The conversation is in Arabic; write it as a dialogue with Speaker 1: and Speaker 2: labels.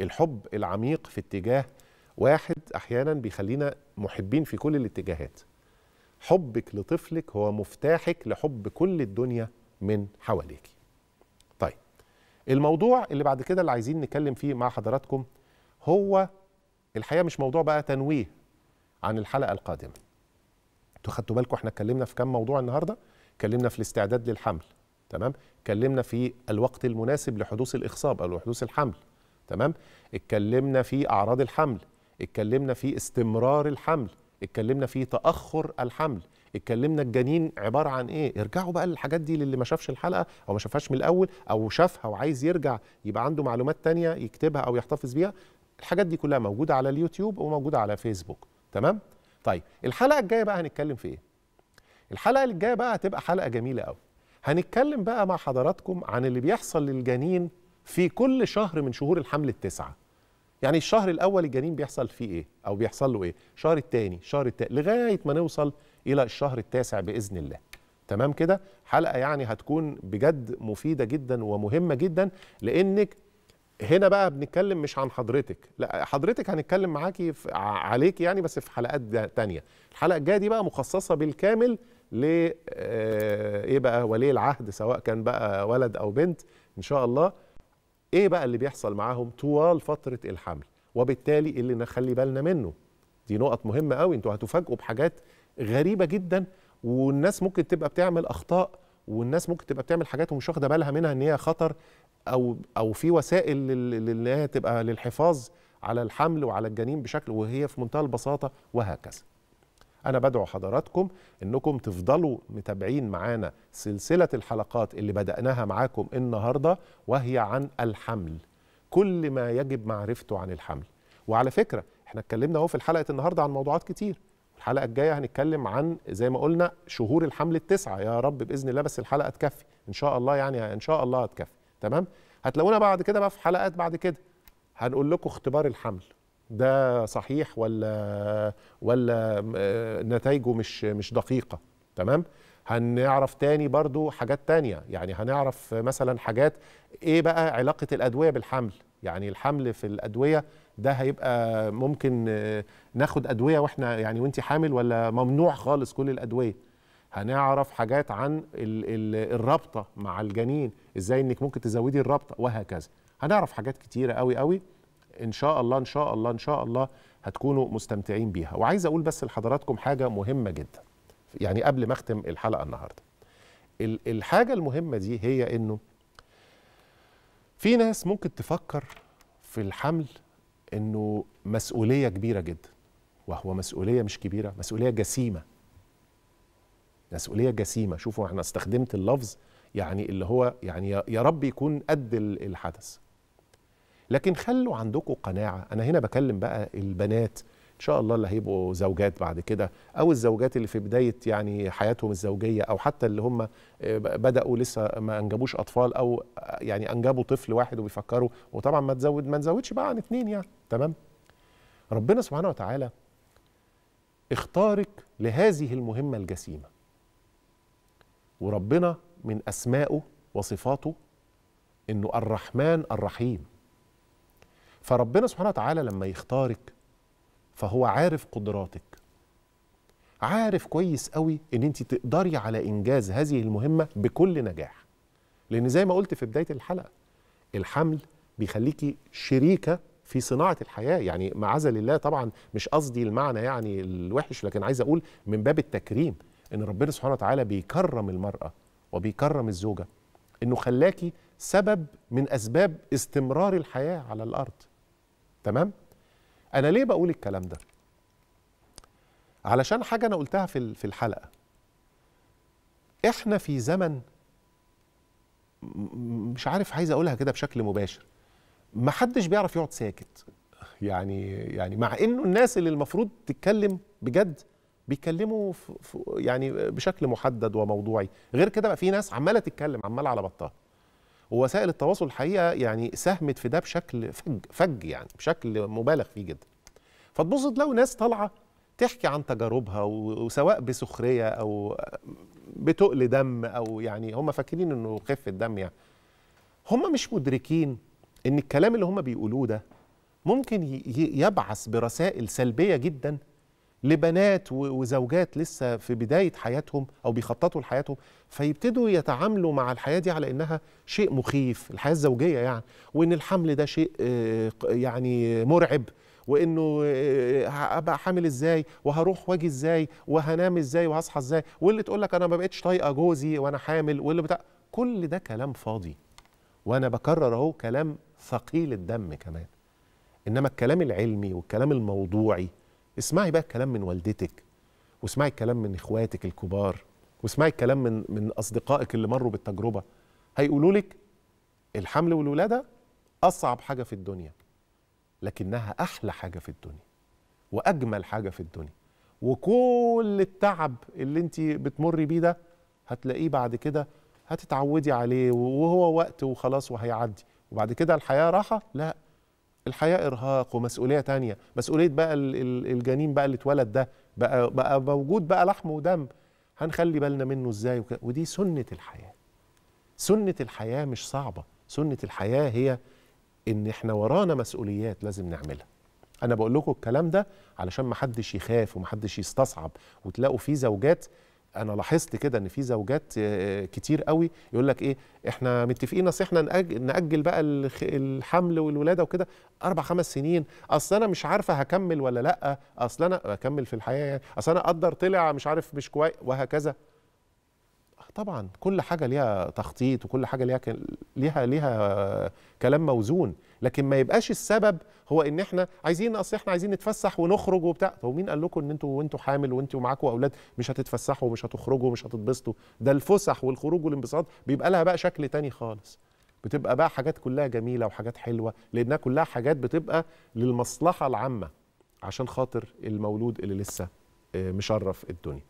Speaker 1: الحب العميق في اتجاه واحد أحيانا بيخلينا محبين في كل الاتجاهات. حبك لطفلك هو مفتاحك لحب كل الدنيا من حواليك طيب الموضوع اللي بعد كده اللي عايزين نتكلم فيه مع حضراتكم هو الحقيقة مش موضوع بقى تنويه عن الحلقة القادمة. أنتوا خدتوا بالكم إحنا اتكلمنا في كام موضوع النهارده؟ اتكلمنا في الاستعداد للحمل تمام؟ اتكلمنا في الوقت المناسب لحدوث الاخصاب أو لحدوث الحمل. تمام؟ اتكلمنا في أعراض الحمل اتكلمنا في استمرار الحمل اتكلمنا في تأخر الحمل اتكلمنا الجنين عبارة عن إيه؟ ارجعوا بقى للحاجات دي للي ما شافش الحلقة أو ما شافهاش من الأول أو شافها وعايز يرجع يبقى عنده معلومات تانية يكتبها أو يحتفظ بيها الحاجات دي كلها موجودة على اليوتيوب وموجودة على فيسبوك تمام؟ طيب الحلقة الجاية بقى هنتكلم في إيه؟ الحلقة الجاية بقى هتبقى حلقة جميلة قوي هنتكلم بقى مع حضراتكم عن اللي بيحصل للجنين في كل شهر من شهور الحمل التسعة. يعني الشهر الأول الجنين بيحصل فيه إيه؟ أو بيحصل له إيه؟ الشهر الثاني الشهر الثالث لغاية ما نوصل إلى الشهر التاسع بإذن الله. تمام كده؟ حلقة يعني هتكون بجد مفيدة جدا ومهمة جدا لأنك هنا بقى بنتكلم مش عن حضرتك. لا حضرتك هنتكلم معاكي عليك يعني بس في حلقات تانية. الحلقة الجاية دي بقى مخصصة بالكامل ل إيه بقى؟ ولي العهد سواء كان بقى ولد أو بنت إن شاء الله. إيه بقى اللي بيحصل معاهم طوال فترة الحمل وبالتالي اللي نخلي بالنا منه دي نقط مهمة قوي أنتوا هتفاجئوا بحاجات غريبة جدا والناس ممكن تبقى بتعمل أخطاء والناس ممكن تبقى بتعمل حاجات ومش واخدة بالها منها إن هي خطر أو أو في وسائل إن هي تبقى للحفاظ على الحمل وعلى الجنين بشكل وهي في منتهى البساطة وهكذا. أنا بدعو حضراتكم إنكم تفضلوا متابعين معانا سلسلة الحلقات اللي بدأناها معاكم النهارده وهي عن الحمل. كل ما يجب معرفته عن الحمل. وعلى فكرة إحنا اتكلمنا أهو في الحلقة النهارده عن موضوعات كتير. الحلقة الجاية هنتكلم عن زي ما قلنا شهور الحمل التسعة يا رب بإذن الله بس الحلقة تكفي إن شاء الله يعني إن شاء الله هتكفي تمام هتلاقونا بعد كده بقى في حلقات بعد كده هنقول لكم اختبار الحمل ده صحيح ولا ولا نتائجه مش مش دقيقة؟ تمام؟ هنعرف تاني برضو حاجات تانية. يعني هنعرف مثلا حاجات إيه بقى علاقة الأدوية بالحمل؟ يعني الحمل في الأدوية ده هيبقى ممكن ناخد أدوية وإحنا يعني وانت حامل ولا ممنوع خالص كل الأدوية؟ هنعرف حاجات عن ال ال الرابطة مع الجنين إزاي إنك ممكن تزودي الرابطة وهكذا. هنعرف حاجات كتيرة قوي قوي إن شاء الله إن شاء الله إن شاء الله هتكونوا مستمتعين بيها. وعايز أقول بس لحضراتكم حاجة مهمة جدا. يعني قبل ما أختم الحلقة النهارده. الحاجة المهمة دي هي إنه في ناس ممكن تفكر في الحمل إنه مسؤولية كبيرة جدا. وهو مسؤولية مش كبيرة مسؤولية جسيمة. مسؤولية جسيمة. شوفوا إحنا استخدمت اللفظ يعني اللي هو يعني يا رب يكون قد الحدث. لكن خلوا عندكم قناعة. أنا هنا بكلم بقى البنات. إن شاء الله اللي هيبقوا زوجات بعد كده أو الزوجات اللي في بداية يعني حياتهم الزوجية أو حتى اللي هم بدأوا لسه ما أنجبوش أطفال أو يعني أنجبوا طفل واحد وبيفكروا. وطبعا ما تزود ما نزودش بقى عن اثنين يعني. تمام؟ ربنا سبحانه وتعالى اختارك لهذه المهمة الجسيمة. وربنا من أسمائه وصفاته إنه الرحمن الرحيم. فربنا سبحانه وتعالى لما يختارك فهو عارف قدراتك. عارف كويس قوي إن أنت تقدري على إنجاز هذه المهمة بكل نجاح. لأن زي ما قلت في بداية الحلقة الحمل بيخليكي شريكة في صناعة الحياة. يعني معاذ الله طبعا مش قصدي المعنى يعني الوحش لكن عايز أقول من باب التكريم إن ربنا سبحانه وتعالى بيكرم المرأة وبيكرم الزوجة إنه خلاكي سبب من أسباب استمرار الحياة على الأرض. تمام؟ أنا ليه بقول الكلام ده؟ علشان حاجة أنا قلتها في في الحلقة. إحنا في زمن مش عارف عايز أقولها كده بشكل مباشر. ما حدش بيعرف يقعد ساكت. يعني يعني مع إنه الناس اللي المفروض تتكلم بجد بيتكلموا يعني بشكل محدد وموضوعي. غير كده بقى في ناس عمالة تتكلم عمالة على بطها. ووسائل التواصل الحقيقة يعني ساهمت في ده بشكل فج فج يعني بشكل مبالغ فيه جدا. فتبص تلاقوا ناس طالعة تحكي عن تجاربها وسواء بسخرية أو بتقل دم أو يعني هم فاكرين إنه خفه دم يعني. هم مش مدركين إن الكلام اللي هم بيقولوه ده ممكن يبعث برسائل سلبية جدا لبنات وزوجات لسه في بداية حياتهم أو بيخططوا لحياتهم فيبتدوا يتعاملوا مع الحياة دي على إنها شيء مخيف الحياة الزوجية يعني وإن الحمل ده شيء آه، يعني مرعب وإنه آه، هبقى حامل إزاي وهروح وأجي إزاي وهنام إزاي وهصحى إزاي واللي تقول لك أنا ما بقتش طايقة جوزي وأنا حامل واللي بتاع كل ده كلام فاضي وأنا بكرر أهو كلام ثقيل الدم كمان. إنما الكلام العلمي والكلام الموضوعي اسمعي بقى الكلام من والدتك واسمعي الكلام من إخواتك الكبار واسمعي الكلام من من أصدقائك اللي مروا بالتجربة. هيقولوا لك الحمل والولادة أصعب حاجة في الدنيا لكنها أحلى حاجة في الدنيا وأجمل حاجة في الدنيا. وكل التعب اللي انت بتمري بيه ده هتلاقيه بعد كده هتتعودي عليه وهو وقت وخلاص وهيعدي. وبعد كده الحياة راحة؟ لا. الحياة إرهاق ومسؤولية تانية. مسؤولية بقى ال- ال- الجنين بقى اللي اتولد ده بقى بقى موجود بقى لحم ودم. هنخلي بالنا منه إزاي. ودي سنة الحياة. سنة الحياة مش صعبة. سنة الحياة هي إن إحنا ورانا مسؤوليات لازم نعملها. أنا بقول لكم الكلام ده علشان ما حدش يخاف وما حدش يستصعب وتلاقوا في زوجات أنا لاحظت كده إن في زوجات آه، كتير قوي يقول لك إيه إحنا متفقين أصل إحنا نأجل, بقى الحمل والولادة وكده أربع خمس سنين. أصل أنا مش عارفة هكمل ولا لأ. أصل أنا أكمل في الحياة يعني. أصل أنا أقدر طلع مش عارف مش كويس وهكذا. طبعا كل حاجة ليها تخطيط وكل حاجة ليها ليها ليها كلام موزون لكن ما يبقاش السبب هو إن إحنا عايزين أصل إحنا عايزين نتفسح ونخرج وبتاع. طب مين قال لكم إن أنتوا وأنتوا حامل وأنتوا معاكم أولاد مش هتتفسحوا ومش هتخرجوا ومش هتتبسطوا؟ ده الفسح والخروج والانبساط بيبقى لها بقى شكل تاني خالص. بتبقى بقى حاجات كلها جميلة وحاجات حلوة لأنها كلها حاجات بتبقى للمصلحة العامة عشان خاطر المولود اللي لسه آه، مشرف الدنيا.